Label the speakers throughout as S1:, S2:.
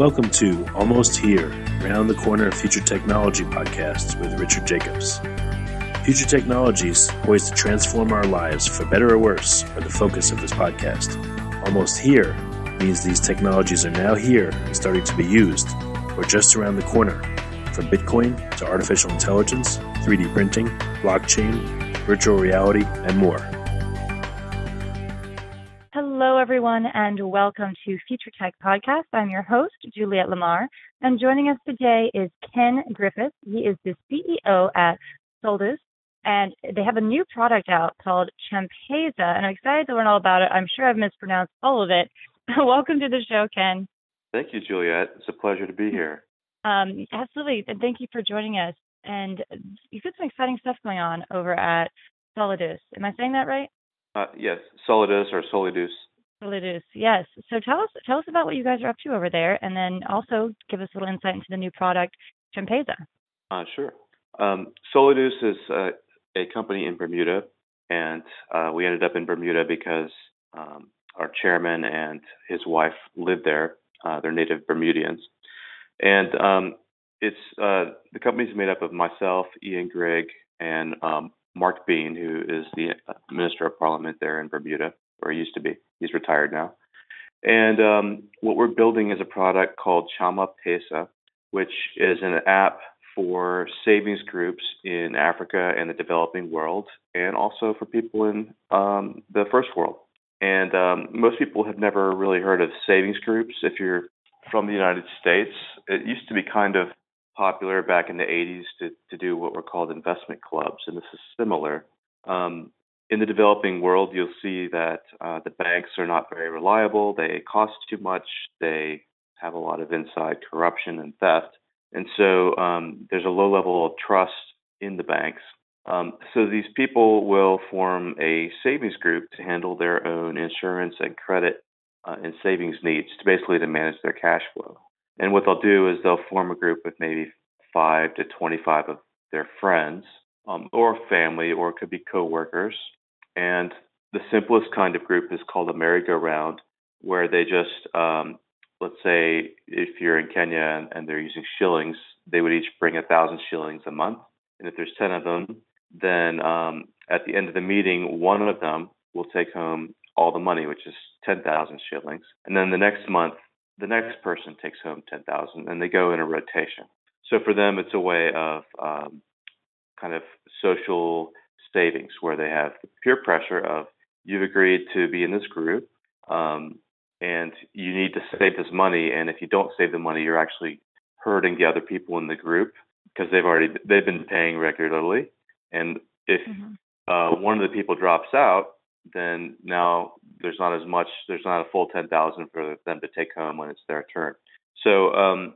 S1: Welcome to Almost Here, Round the Corner of Future Technology podcast with Richard Jacobs. Future technologies poised to transform our lives for better or worse are the focus of this podcast. Almost Here means these technologies are now here and starting to be used, or just around the corner, from Bitcoin to artificial intelligence, 3D printing, blockchain, virtual reality, and more.
S2: Hello, everyone, and welcome to Future Tech Podcast. I'm your host, Juliet Lamar, and joining us today is Ken Griffith. He is the CEO at Solidus, and they have a new product out called Champeza, and I'm excited to learn all about it. I'm sure I've mispronounced all of it. welcome to the show, Ken.
S3: Thank you, Juliet. It's a pleasure to be here.
S2: Um, absolutely, and thank you for joining us. And you've got some exciting stuff going on over at Solidus. Am I saying that right?
S3: Uh, yes, Solidus or Solidus.
S2: Solidus, yes. So tell us tell us about what you guys are up to over there, and then also give us a little insight into the new product, Champeza.
S3: Uh, sure. Um, Solidus is uh, a company in Bermuda, and uh, we ended up in Bermuda because um, our chairman and his wife live there. Uh, they're native Bermudians, and um, it's uh, the company's made up of myself, Ian Grigg, and um, Mark Bean, who is the uh, Minister of Parliament there in Bermuda, or used to be. He's retired now. And um, what we're building is a product called Chama Pesa, which is an app for savings groups in Africa and the developing world, and also for people in um, the first world. And um, most people have never really heard of savings groups. If you're from the United States, it used to be kind of popular back in the 80s to, to do what were called investment clubs, and this is similar. Um, in the developing world, you'll see that uh, the banks are not very reliable. They cost too much. They have a lot of inside corruption and theft. And so um, there's a low level of trust in the banks. Um, so these people will form a savings group to handle their own insurance and credit uh, and savings needs, to basically to manage their cash flow. And what they'll do is they'll form a group with maybe five to 25 of their friends um, or family, or it could be coworkers. And the simplest kind of group is called a merry-go-round, where they just, um, let's say, if you're in Kenya and, and they're using shillings, they would each bring a thousand shillings a month. And if there's 10 of them, then um, at the end of the meeting, one of them will take home all the money, which is 10,000 shillings. And then the next month, the next person takes home 10,000 and they go in a rotation. So for them, it's a way of um, kind of social savings where they have the peer pressure of you've agreed to be in this group um, and you need to save this money. And if you don't save the money, you're actually hurting the other people in the group because they've already they've been paying regularly. And if mm-hmm. uh, one of the people drops out, then now there's not as much, there's not a full 10,000 for them to take home when it's their turn. So um,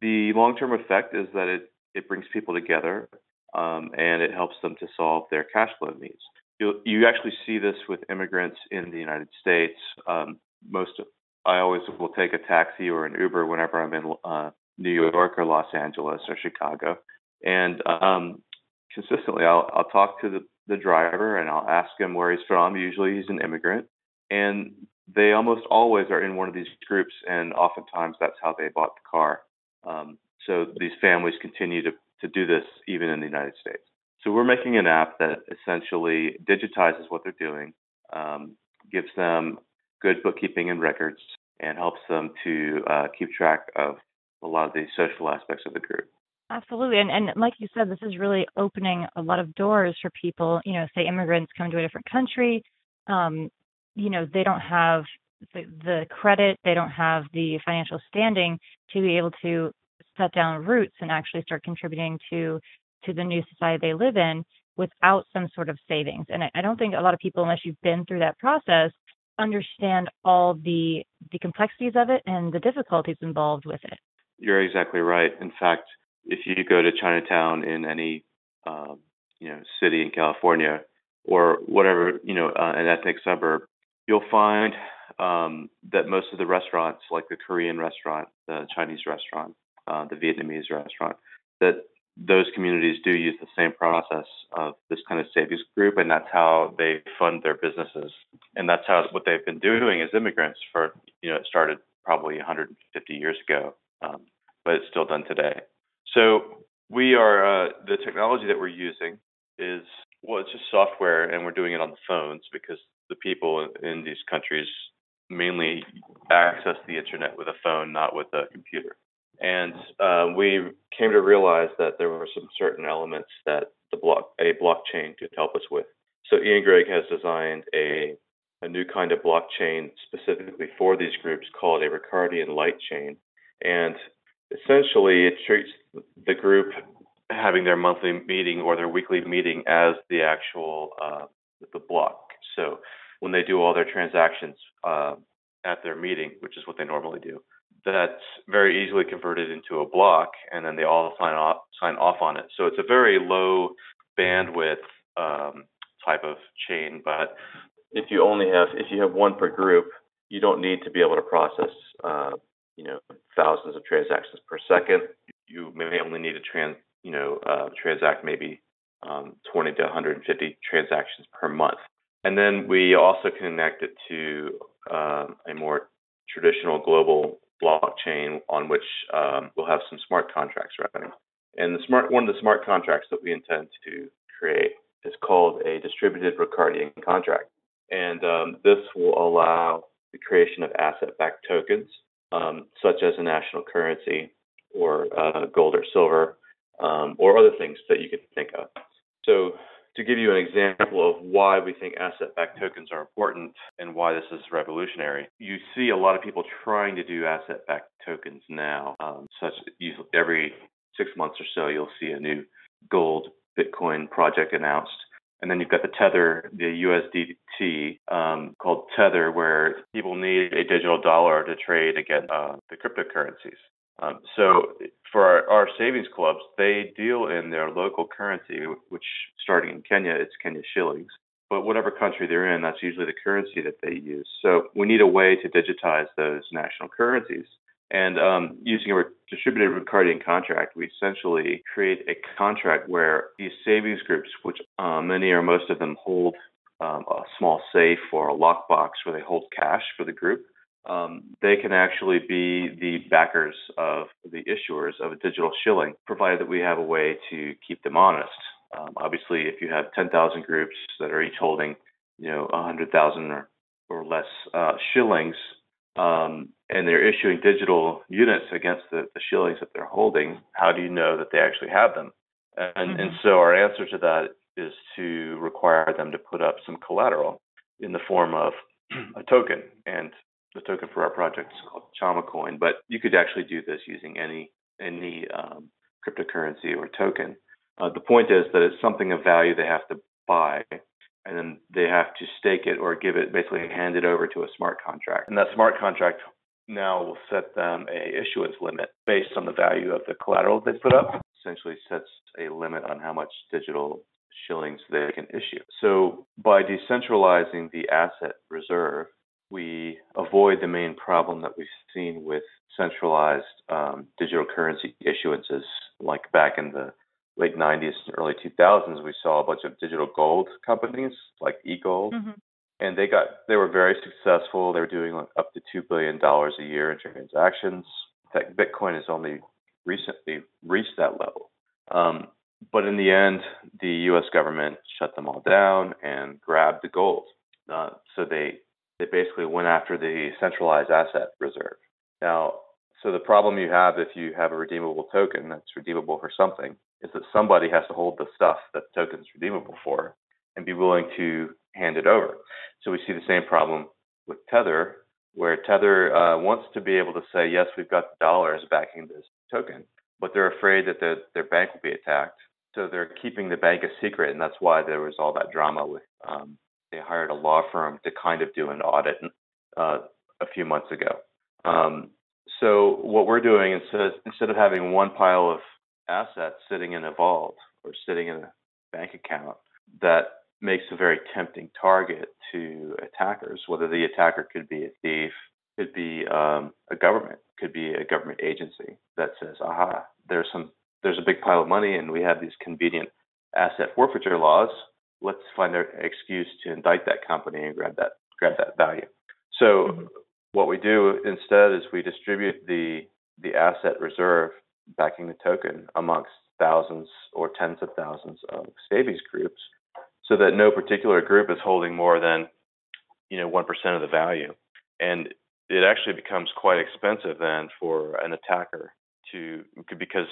S3: the long-term effect is that it, it brings people together um, and it helps them to solve their cash flow needs. You, you actually see this with immigrants in the United States. Um, most, I always will take a taxi or an Uber whenever I'm in uh, New York or Los Angeles or Chicago, and um, consistently I'll, I'll talk to the the driver and I'll ask him where he's from. Usually he's an immigrant. And they almost always are in one of these groups, and oftentimes that's how they bought the car. Um, so these families continue to, to do this even in the United States. So we're making an app that essentially digitizes what they're doing, um, gives them good bookkeeping and records, and helps them to uh, keep track of a lot of the social aspects of the group.
S2: Absolutely. And and like you said, this is really opening a lot of doors for people, you know, say immigrants come to a different country, um, you know, they don't have the, the credit, they don't have the financial standing to be able to set down roots and actually start contributing to to the new society they live in without some sort of savings. And I, I don't think a lot of people, unless you've been through that process, understand all the the complexities of it and the difficulties involved with it.
S3: You're exactly right. In fact, if you go to Chinatown in any um, you know city in California or whatever you know uh, an ethnic suburb, you'll find um, that most of the restaurants, like the Korean restaurant, the Chinese restaurant, uh, the Vietnamese restaurant, that those communities do use the same process of this kind of savings group, and that's how they fund their businesses, and that's how what they've been doing as immigrants for you know it started probably 150 years ago, um, but it's still done today. So we are uh, the technology that we're using is well, it's just software, and we're doing it on the phones because the people in these countries mainly access the internet with a phone, not with a computer. And uh, we came to realize that there were some certain elements that the block a blockchain could help us with. So Ian Grigg has designed a a new kind of blockchain specifically for these groups called a Ricardian light chain. And essentially, it treats the group having their monthly meeting or their weekly meeting as the actual uh, the block. So when they do all their transactions uh, at their meeting, which is what they normally do, that's very easily converted into a block, and then they all sign off sign off on it. So it's a very low bandwidth um, type of chain, but if you only have if you have one per group, you don't need to be able to process uh, you know thousands of transactions per second. You may only need to trans you know uh, transact maybe um, 20 to 150 transactions per month. And then we also connect it to um, a more traditional global blockchain on which um, we'll have some smart contracts running. And the smart one of the smart contracts that we intend to create is called a distributed Ricardian contract. And um, this will allow the creation of asset-backed tokens, um, such as a national currency or uh, gold or silver, um, or other things that you could think of. So to give you an example of why we think asset-backed tokens are important and why this is revolutionary, you see a lot of people trying to do asset-backed tokens now. Um, such every six months or so, you'll see a new gold Bitcoin project announced. And then you've got the Tether, the USDT um, called Tether, where people need a digital dollar to trade against uh, the cryptocurrencies. Um, so for our, our, savings clubs, they deal in their local currency, which starting in Kenya, it's Kenya shillings. But whatever country they're in, that's usually the currency that they use. So we need a way to digitize those national currencies. And um, using a distributed Ricardian contract, we essentially create a contract where these savings groups, which uh, many or most of them hold um, a small safe or a lockbox where they hold cash for the group, um, they can actually be the backers of the issuers of a digital shilling, provided that we have a way to keep them honest. Um, obviously, if you have 10,000 groups that are each holding, you know, 100,000 or, or less uh, shillings, um, and they're issuing digital units against the, the, shillings that they're holding, how do you know that they actually have them? And, mm-hmm. and so our answer to that is to require them to put up some collateral in the form of a token. And the token for our project is called Chama Coin, but you could actually do this using any any um, cryptocurrency or token. Uh, the point is that it's something of value they have to buy, and then they have to stake it or give it, basically hand it over to a smart contract. And that smart contract now will set them a issuance limit based on the value of the collateral they put up. Essentially, sets a limit on how much digital shillings they can issue. So by decentralizing the asset reserve we avoid the main problem that we've seen with centralized um, digital currency issuances. Like back in the late 90s and early 2000s, we saw a bunch of digital gold companies like eGold, mm-hmm. and they got they were very successful. They were doing like up to two billion dollars a year in transactions. In fact, Bitcoin has only recently reached that level. Um, but in the end, the U.S. government shut them all down and grabbed the gold. Uh, so they they basically went after the centralized asset reserve. Now, so the problem you have if you have a redeemable token that's redeemable for something is that somebody has to hold the stuff that the token is redeemable for and be willing to hand it over. So we see the same problem with Tether, where Tether uh, wants to be able to say, yes, we've got the dollars backing this token, but they're afraid that the, their bank will be attacked. So they're keeping the bank a secret, and that's why there was all that drama with um, they hired a law firm to kind of do an audit uh, a few months ago. Um, so what we're doing instead instead of having one pile of assets sitting in a vault or sitting in a bank account that makes a very tempting target to attackers, whether the attacker could be a thief, could be um, a government, could be a government agency that says, "Aha, there's some, there's a big pile of money, and we have these convenient asset forfeiture laws let's find an excuse to indict that company and grab that grab that value. So mm-hmm. what we do instead is we distribute the the asset reserve backing the token amongst thousands or tens of thousands of savings groups so that no particular group is holding more than you know 1% of the value and it actually becomes quite expensive then for an attacker to because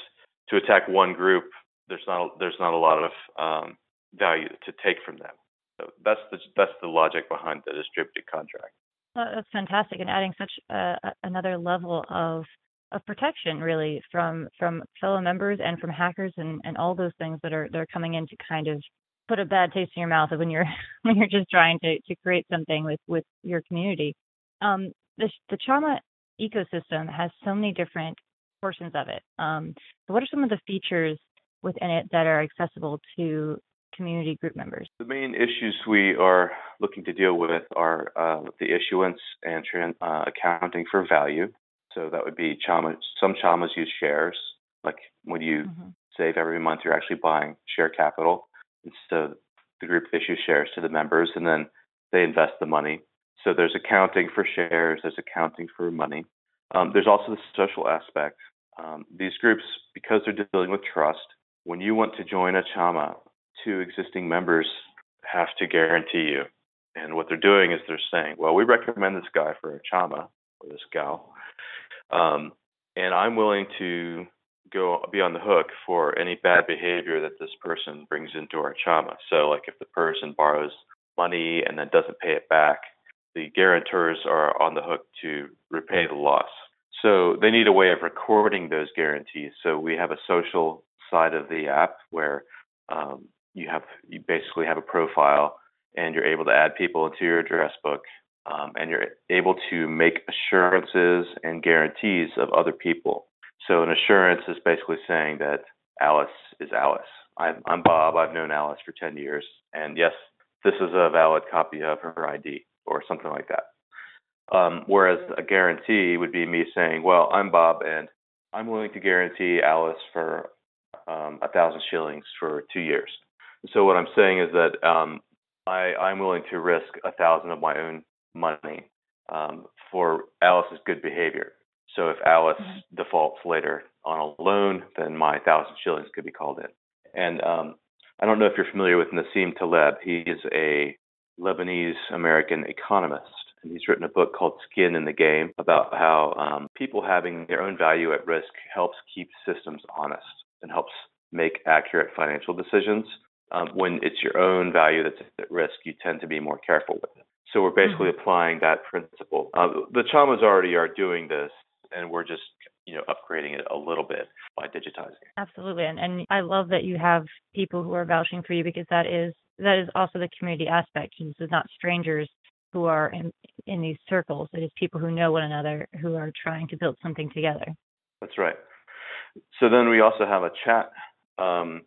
S3: to attack one group there's not there's not a lot of um, value to take from them so that's the that's the logic behind the distributed contract
S2: well, that's fantastic and adding such a, another level of of protection really from from fellow members and from hackers and, and all those things that are that are coming in to kind of put a bad taste in your mouth when you're when you're just trying to to create something with with your community. Um, the the Chama ecosystem has so many different portions of it. Um, so what are some of the features within it that are accessible to community group members?
S3: The main issues we are looking to deal with are uh, the issuance and uh, accounting for value. So that would be Chama. Some Chamas use shares, like when you mm-hmm. save every month, you're actually buying share capital. And so the group issues shares to the members, and then they invest the money. So there's accounting for shares, there's accounting for money. Um, there's also the social aspect. Um, these groups, because they're dealing with trust, when you want to join a Chama, two existing members have to guarantee you. And what they're doing is they're saying, well, we recommend this guy for a Chama or this gal. Um, and I'm willing to go be on the hook for any bad behavior that this person brings into our chama. So, like if the person borrows money and then doesn't pay it back, the guarantors are on the hook to repay the loss. So they need a way of recording those guarantees. So we have a social side of the app where um, you have you basically have a profile and you're able to add people into your address book um, and you're able to make assurances and guarantees of other people. So an assurance is basically saying that Alice is Alice. I'm, I'm Bob. I've known Alice for 10 years, and yes, this is a valid copy of her ID or something like that. Um, whereas a guarantee would be me saying, well, I'm Bob, and I'm willing to guarantee Alice for um, a thousand shillings for two years. So what I'm saying is that um, I, I'm willing to risk a thousand of my own money um, for Alice's good behavior. So if Alice mm-hmm. defaults later on a loan, then my thousand shillings could be called in. And um, I don't know if you're familiar with Nassim Taleb. He is a Lebanese American economist, and he's written a book called Skin in the Game about how um, people having their own value at risk helps keep systems honest and helps make accurate financial decisions. Um, when it's your own value that's at risk, you tend to be more careful with it. So we're basically mm-hmm. applying that principle. Uh, the Chamas already are doing this, and we're just you know upgrading it a little bit by digitizing.
S2: Absolutely, and and I love that you have people who are vouching for you because that is that is also the community aspect. This is not strangers who are in in these circles. It is people who know one another who are trying to build something together.
S3: That's right. So then we also have a chat um,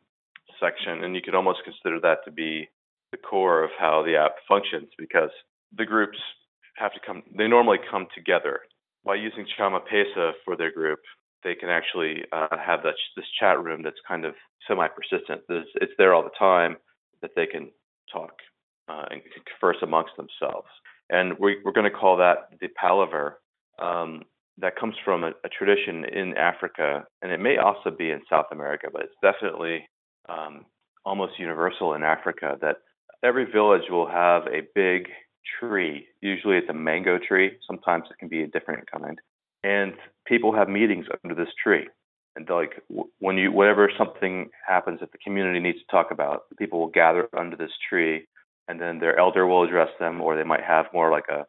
S3: section, and you could almost consider that to be the core of how the app functions because the groups have to come, they normally come together. By using Chama Pesa for their group, they can actually uh, have that, this chat room that's kind of semi persistent. It's there all the time that they can talk uh, and converse amongst themselves. And we, are going to call that the palaver. Um, that comes from a, a, tradition in Africa, and it may also be in South America, but it's definitely um, almost universal in Africa that every village will have a big tree. Usually it's a mango tree. Sometimes it can be a different kind. And people have meetings under this tree. And like when you, whenever something happens that the community needs to talk about, people will gather under this tree, and then their elder will address them, or they might have more like a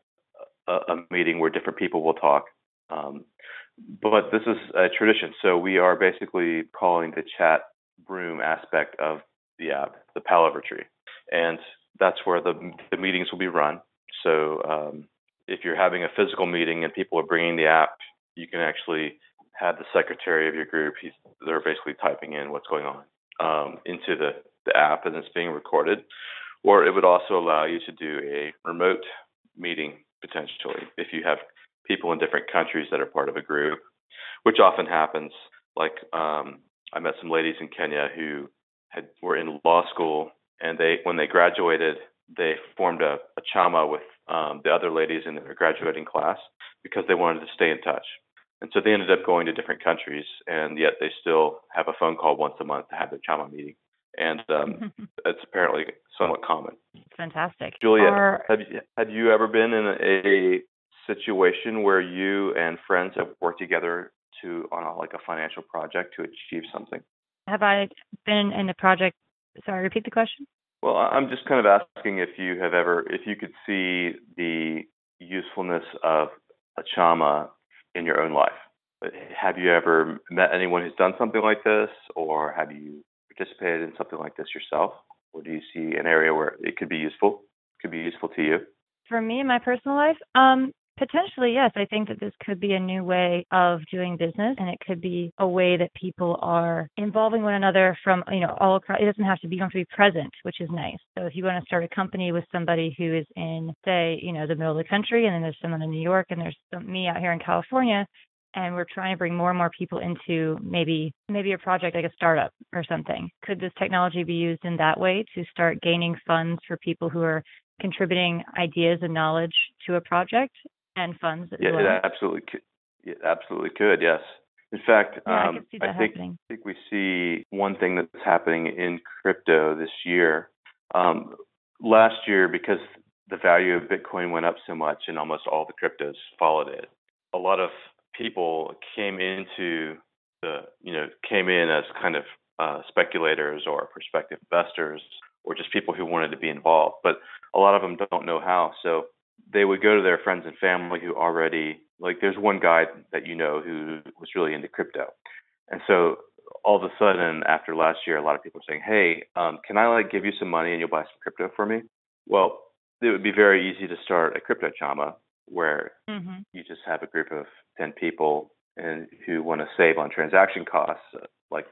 S3: a, a meeting where different people will talk. Um, but this is a tradition, so we are basically calling the chat room aspect of the app the palaver tree, and that's where the the meetings will be run. So um, if you're having a physical meeting and people are bringing the app, you can actually have the secretary of your group. He's, they're basically typing in what's going on um, into the, the app, and it's being recorded. Or it would also allow you to do a remote meeting potentially if you have people in different countries that are part of a group, which often happens. Like um, I met some ladies in Kenya who had were in law school, and they when they graduated, they formed a, a chama with um, the other ladies in their graduating class. because they wanted to stay in touch. And so they ended up going to different countries, and yet they still have a phone call once a month to have their Chama meeting. And um, it's apparently somewhat common.
S2: Fantastic.
S3: Julia,
S2: Are-
S3: have you have you ever been in a situation where you and friends have worked together to on a, like a financial project to achieve something?
S2: have I been in a project? Sorry, repeat the question.
S3: Well, I'm just kind of asking if you have ever, if you could see the usefulness of a chama in your own life. Have you ever met anyone who's done something like this, or have you participated in something like this yourself? Or do you see an area where it could be useful? Could be useful to you?
S2: For me in my personal life, um, potentially yes. I think that this could be a new way of doing business, and it could be a way that people are involving one another from you know all across. It doesn't have to be you have to be present, which is nice. So if you want to start a company with somebody who is in say you know the middle of the country, and then there's someone in New York, and there's some, me out here in California, and we're trying to bring more and more people into maybe maybe a project like a startup or something. Could this technology be used in that way to start gaining funds for people who are contributing ideas and knowledge to a project and funds
S3: Yeah,
S2: well?
S3: it absolutely could. It absolutely could. Yes. In fact,
S2: yeah, I
S3: um,
S2: that
S3: I think
S2: happening.
S3: I think we see one thing that's happening in crypto this year. Um, last year, because the value of Bitcoin went up so much and almost all the cryptos followed it, a lot of people came into the, you know, came in as kind of uh, speculators or prospective investors or just people who wanted to be involved. But a lot of them don't know how. So they would go to their friends and family who already like there's one guy that you know who was really into crypto. And so all of a sudden after last year a lot of people are saying hey um, can i like give you some money and you'll buy some crypto for me? Well it would be very easy to start a crypto chama where
S2: hmm
S3: you just have a group of 10 people and who want to save on transaction costs like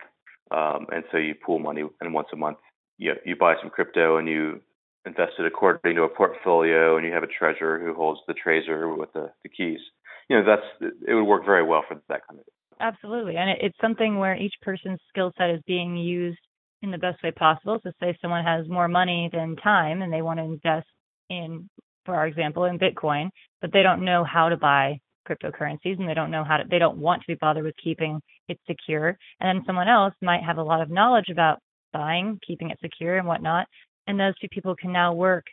S3: um, and so you pool money and once a month you you buy some crypto and you invest it according to a portfolio and you have a treasurer who holds the tracer with the, the keys you know that's it would work very well for that kind of
S2: Absolutely, and it, it's something where each person's skill set is being used in the best way possible. So, say someone has more money than time, and they want to invest in, for our example, in Bitcoin, but they don't know how to buy cryptocurrencies, and they don't know how to, they don't want to be bothered with keeping it secure. And then someone else might have a lot of knowledge about buying, keeping it secure, and whatnot. And those two people can now work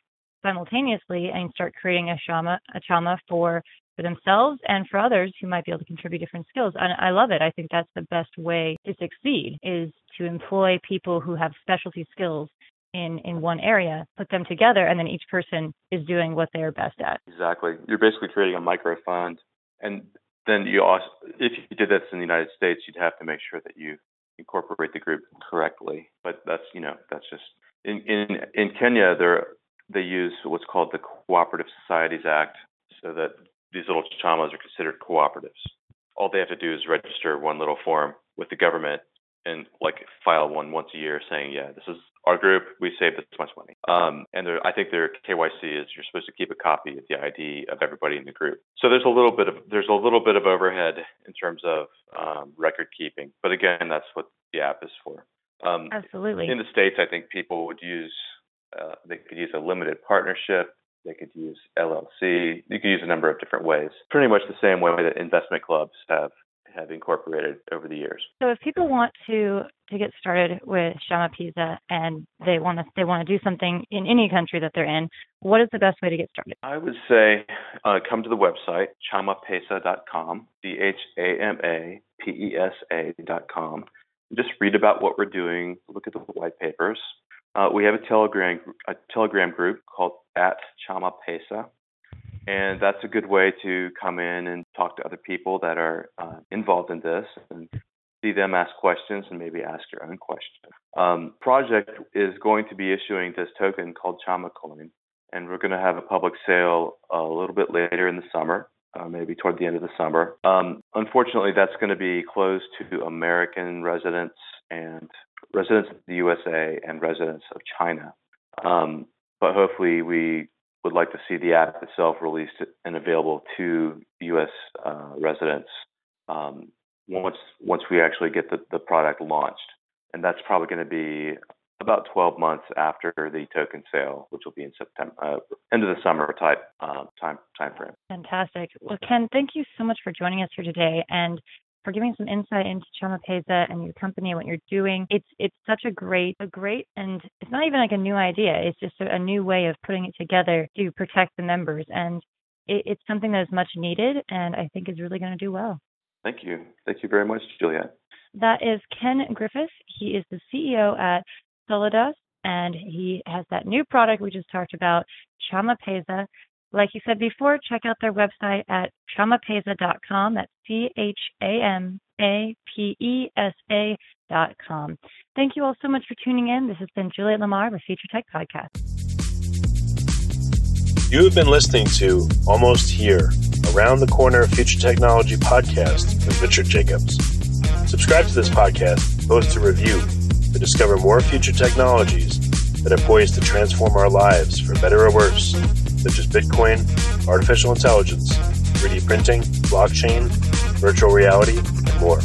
S2: simultaneously and start creating a shama, a chama for for themselves and for others who might be able to contribute different skills. And I love it. I think that's the best way to succeed is to employ people who have specialty skills in in one area, put them together, and then each person is doing what they are best at.
S3: exactly you're basically creating a micro fund and then you also if you did this in the united states you'd have to make sure that you incorporate the group correctly but that's you know that's just in in in kenya they use what's called the cooperative societies act so that these little chamas are considered cooperatives. All they have to do is register one little form with the government and like file one once a year saying yeah this is our group. We saved this much money. Um, and i think their kyc is you're supposed to keep a copy of the id of everybody in the group. So there's a little bit of there's a little bit of overhead in terms of um, record keeping. But again that's what the app is for um,
S2: Absolutely.
S3: in the states i think people would use uh, they could use a limited partnership they could use llc you could use a number of different ways pretty much the same way that investment clubs have have incorporated over the years
S2: So if people want to to get started with Shama Pizza and they want to they want to do something in any country that they're in, what is the best way to get started?
S3: I would say uh, come to the website, chamapesa.com, C H A M A P E S A.com. Just read about what we're doing, look at the white papers. Uh, we have a Telegram, a Telegram group called at Chama Pesa, and that's a good way to come in and talk to other people that are uh, involved in this and see them ask questions and maybe ask your own question. Um, project is going to be issuing this token called Chama Coin and we're going to have a public sale a little bit later in the summer, uh, maybe toward the end of the summer. Um, unfortunately, that's going to be closed to American residents and residents of the USA and residents of China. Um, but hopefully, we would like to see the app itself released and available to U.S. Uh, residents um, once once we actually get the, the product launched, and that's probably going to be about 12 months after the token sale, which will be in September, uh, end of the summer type uh, time time frame.
S2: Fantastic. Well, Ken, thank you so much for joining us here today and for giving some insight into Chama Pesa and your company and what you're doing. It's it's such a great a great and it's not even like a new idea. It's just a, a new way of putting it together to protect the members and it, it's something that is much needed and I think is really going to do well.
S3: Thank you. Thank you very much, Juliet.
S2: That is Ken Griffith. He is the CEO at Solidus, and he has that new product we just talked about, Chama Pesa. Like you said before, check out their website at chamapesa.com. That's C H A M A P E S A dot com. Thank you all so much for tuning in. This has been Juliet Lamar with Future Tech Podcast.
S1: You have been listening to Almost Here, Around the Corner Future Technology podcast with Richard Jacobs. Subscribe to this podcast, post a review to discover more future technologies that are poised to transform our lives for better or worse, such as Bitcoin, artificial intelligence, 3D printing, blockchain, virtual reality, and more.